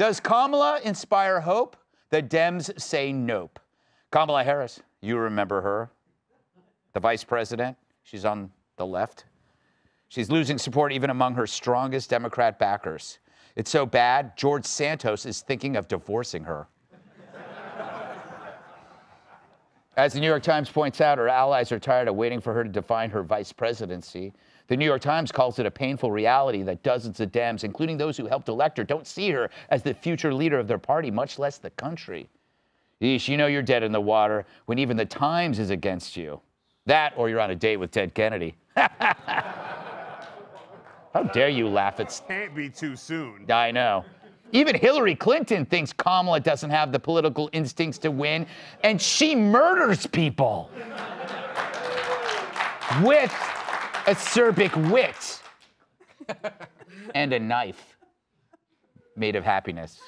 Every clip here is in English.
Does Kamala inspire hope? The Dems say nope. Kamala Harris, you remember her, the vice president. She's on the left. She's losing support even among her strongest Democrat backers. It's so bad, George Santos is thinking of divorcing her. As the New York Times points out, her allies are tired of waiting for her to define her vice presidency. The New York Times calls it a painful reality that dozens of Dems, including those who helped elect her, don't see her as the future leader of their party, much less the country. Yeesh, you know you're dead in the water when even the Times is against you. That or you're on a date with Ted Kennedy. How dare you laugh at. Can't be too soon. I know. Even Hillary Clinton thinks Kamala doesn't have the political instincts to win, and she murders people with acerbic wit and a knife made of happiness,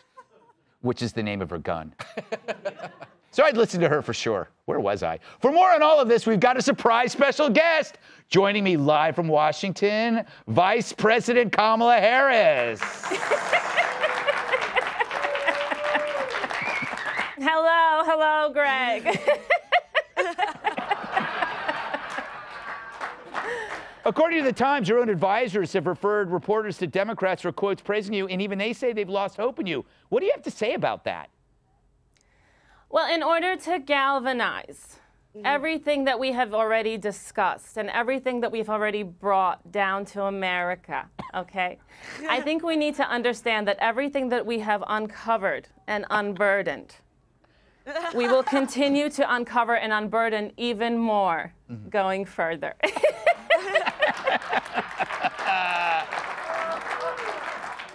which is the name of her gun. So I'd listen to her for sure. Where was I? For more on all of this, we've got a surprise special guest joining me live from Washington, Vice President Kamala Harris. hello, hello, Greg. According to the Times, your own advisors have referred reporters to Democrats for quotes praising you, and even they say they've lost hope in you. What do you have to say about that? Well, in order to galvanize mm-hmm. everything that we have already discussed and everything that we've already brought down to America, okay, I think we need to understand that everything that we have uncovered and unburdened, we will continue to uncover and unburden even more mm-hmm. going further.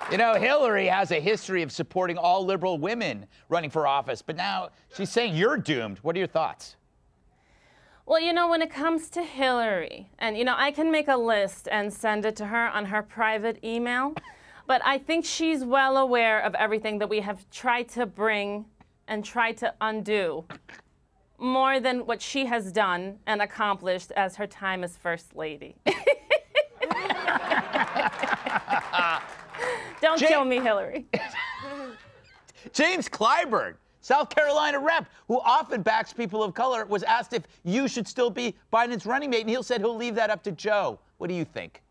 You know, Hillary has a history of supporting all liberal women running for office, but now she's saying you're doomed. What are your thoughts? Well, you know, when it comes to Hillary, and you know, I can make a list and send it to her on her private email, but I think she's well aware of everything that we have tried to bring and try to undo more than what she has done and accomplished as her time as First Lady. Don't James, kill me, Hillary. James Clyburn, South Carolina rep, who often backs people of color, was asked if you should still be Biden's running mate, and he said he'll leave that up to Joe. What do you think?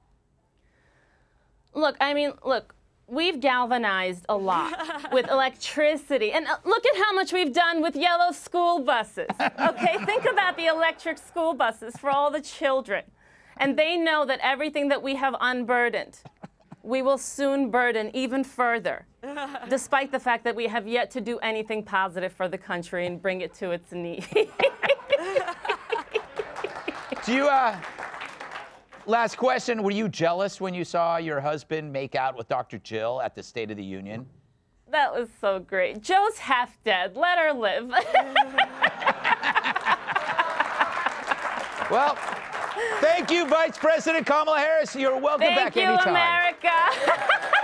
Look, I mean, look, we've galvanized a lot with electricity. And uh, look at how much we've done with yellow school buses. Okay, think about the electric school buses for all the children. And they know that everything that we have unburdened we will soon burden even further, despite the fact that we have yet to do anything positive for the country and bring it to its knees. do you, uh, last question, were you jealous when you saw your husband make out with Dr. Jill at the State of the Union? That was so great. Joe's half dead. Let her live. well, Thank you, Vice President Kamala Harris. You're welcome Thank back you, anytime. Thank you, America.